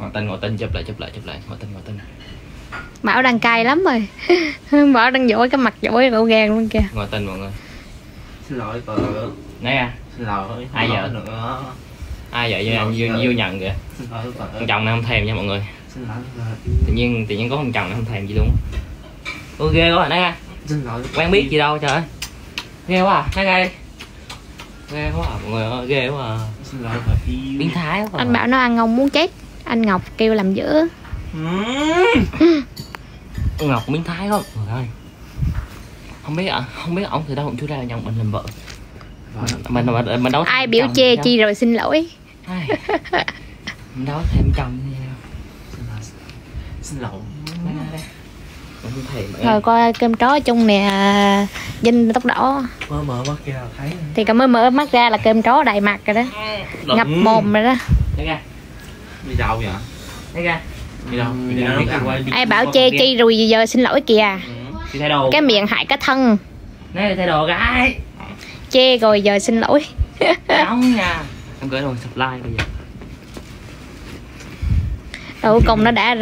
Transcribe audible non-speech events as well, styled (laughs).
ngọn tin ngọn tin chụp lại chụp lại chụp lại. Ngọn tin ngọn tin bảo đang cay lắm rồi. (laughs) Bảo đang dỗi cái mặt dỗi gỗ gàng luôn kìa. Ngọn tin mọi người xin lỗi vợ nè à, xin lỗi Ai vợ? nữa. Ai vậy? Vô, tin. vô nhận kìa. Xin lỗi vợ con chồng này không thèm nha mọi người. Xin lỗi vợ tự nhiên tự nhiên có con chồng này không thèm gì luôn. Ôi ghê quá nè à, xin lỗi. Quen biết gì đâu trời ơi. ghê quá à nè ghê ghê quá à mọi người ơi ghê quá à. Xin lỗi vợ biến thái quá. À. anh bảo nó ăn ngon muốn chết anh ngọc kêu làm dữ. Ngọc biến thái mọi người ơi. Không biết không biết ổng từ đâu cũng chưa ra nhận mình làm vợ. Mình mình mình đâu ai biểu chê chi rồi xin lỗi. Ai? mình đâu thèm chồng xin lỗi. Không rồi coi cơm chó chung nè dinh tóc đỏ. Mở mở mắt ra thấy. Thì cả mới mở mắt ra là cơm chó đầy mặt rồi đó. Ngập mồm rồi đó đi đâu vậy? Đây ra đi đâu? Ừ, đi đâu? đâu? đâu? Ai bảo chê chi rồi giờ xin lỗi kìa. Đi thay đồ. Cái miệng hại cái thân. Là thay đồ gái chê rồi giờ xin lỗi. Nóng nha. (laughs) Em gửi đồ supply bây giờ. Rồi cuối cùng nó đã